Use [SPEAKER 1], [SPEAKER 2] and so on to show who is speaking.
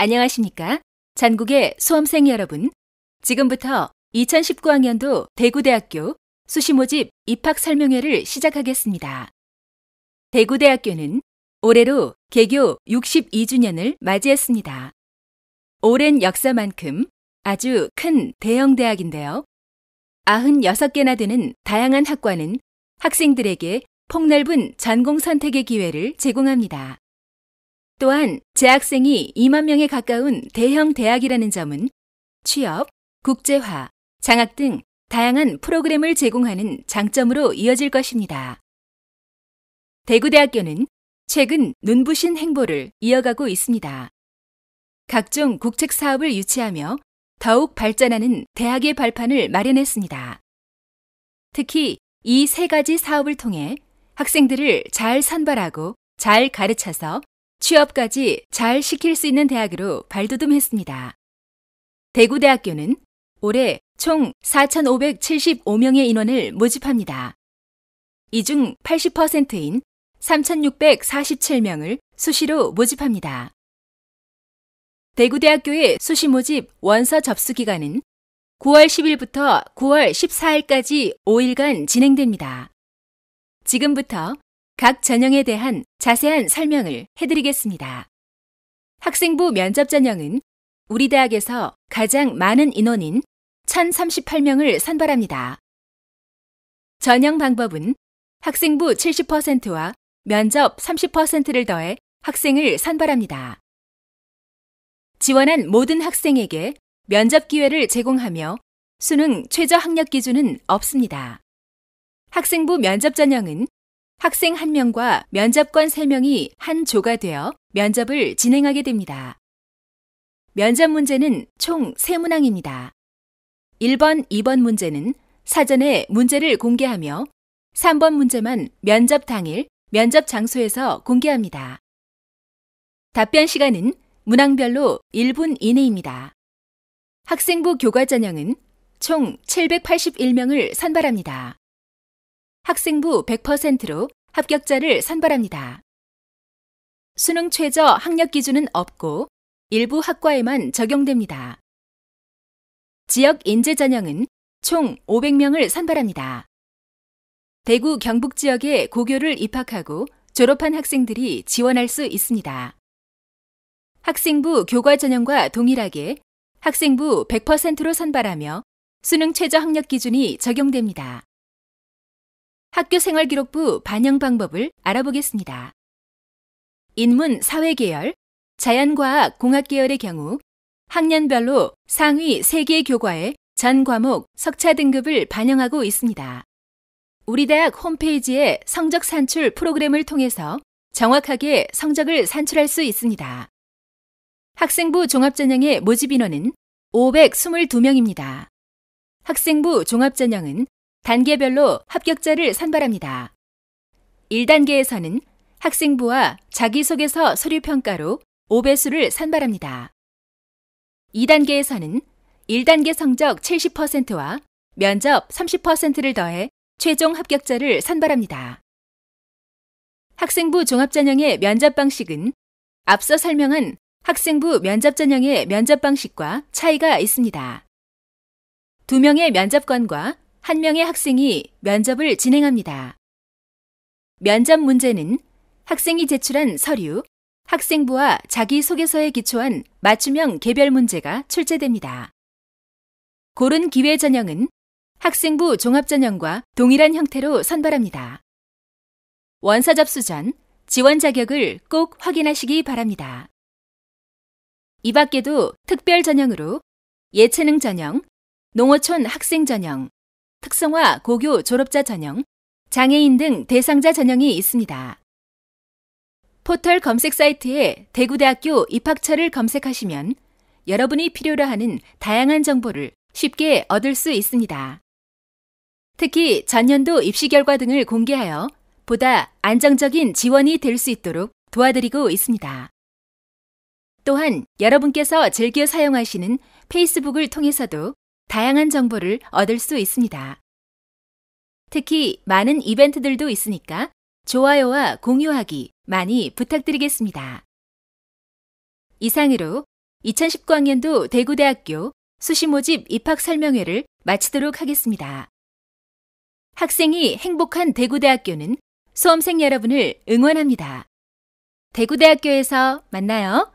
[SPEAKER 1] 안녕하십니까? 전국의 수험생 여러분. 지금부터 2019학년도 대구대학교 수시모집 입학 설명회를 시작하겠습니다. 대구대학교는 올해로 개교 62주년을 맞이했습니다. 오랜 역사만큼 아주 큰 대형 대학인데요. 96개나 되는 다양한 학과는 학생들에게 폭넓은 전공 선택의 기회를 제공합니다. 또한 재학생이 2만 명에 가까운 대형 대학이라는 점은 취업, 국제화, 장학 등 다양한 프로그램을 제공하는 장점으로 이어질 것입니다. 대구대학교는 최근 눈부신 행보를 이어가고 있습니다. 각종 국책 사업을 유치하며 더욱 발전하는 대학의 발판을 마련했습니다. 특히 이 세 가지 사업을 통해 학생들을 잘 선발하고 잘 가르쳐서 취업까지 잘 시킬 수 있는 대학으로 발돋움했습니다. 대구대학교는 올해 총 4,575명의 인원을 모집합니다. 이 중 80%인 3,647명을 수시로 모집합니다. 대구대학교의 수시 모집 원서 접수 기간은 9월 10일부터 9월 14일까지 5일간 진행됩니다. 지금부터 각 전형에 대한 자세한 설명을 해드리겠습니다. 학생부 면접 전형은 우리 대학에서 가장 많은 인원인 1,038명을 선발합니다. 전형 방법은 학생부 70%와 면접 30%를 더해 학생을 선발합니다. 지원한 모든 학생에게 면접 기회를 제공하며 수능 최저 학력 기준은 없습니다. 학생부 면접 전형은 학생 1명과 면접관 3명이 한 조가 되어 면접을 진행하게 됩니다. 면접 문제는 총 3문항입니다. 1번, 2번 문제는 사전에 문제를 공개하며 3번 문제만 면접 당일 면접 장소에서 공개합니다. 답변 시간은 문항별로 1분 이내입니다. 학생부 교과 전형은 총 781명을 선발합니다. 학생부 100%로 합격자를 선발합니다. 수능 최저 학력 기준은 없고 일부 학과에만 적용됩니다. 지역 인재 전형은 총 500명을 선발합니다. 대구 경북 지역에 고교를 입학하고 졸업한 학생들이 지원할 수 있습니다. 학생부 교과 전형과 동일하게 학생부 100%로 선발하며 수능 최저 학력 기준이 적용됩니다. 학교생활기록부 반영 방법을 알아보겠습니다. 인문 사회계열, 자연과학 공학계열의 경우 학년별로 상위 3개 교과에 전 과목 석차 등급을 반영하고 있습니다. 우리 대학 홈페이지에 성적 산출 프로그램을 통해서 정확하게 성적을 산출할 수 있습니다. 학생부 종합전형의 모집 인원은 522명입니다. 학생부 종합전형은 단계별로 합격자를 선발합니다. 1단계에서는 학생부와 자기소개서 서류평가로 5배수를 선발합니다. 2단계에서는 1단계 성적 70%와 면접 30%를 더해 최종 합격자를 선발합니다. 학생부 종합전형의 면접 방식은 앞서 설명한 학생부 면접 전형의 면접 방식과 차이가 있습니다. 두 명의 면접관과 한 명의 학생이 면접을 진행합니다. 면접 문제는 학생이 제출한 서류, 학생부와 자기소개서에 기초한 맞춤형 개별 문제가 출제됩니다. 고른 기회 전형은 학생부 종합전형과 동일한 형태로 선발합니다. 원서 접수 전 지원 자격을 꼭 확인하시기 바랍니다. 이 밖에도 특별 전형으로 예체능 전형, 농어촌 학생 전형, 특성화 고교 졸업자 전형, 장애인 등 대상자 전형이 있습니다. 포털 검색 사이트에 대구대학교 입학처를 검색하시면 여러분이 필요로 하는 다양한 정보를 쉽게 얻을 수 있습니다. 특히 전년도 입시 결과 등을 공개하여 보다 안정적인 지원이 될 수 있도록 도와드리고 있습니다. 또한 여러분께서 즐겨 사용하시는 페이스북을 통해서도 다양한 정보를 얻을 수 있습니다. 특히 많은 이벤트들도 있으니까 좋아요와 공유하기 많이 부탁드리겠습니다. 이상으로 2019학년도 대구대학교 수시모집 입학 설명회를 마치도록 하겠습니다. 학생이 행복한 대구대학교는 수험생 여러분을 응원합니다. 대구대학교에서 만나요.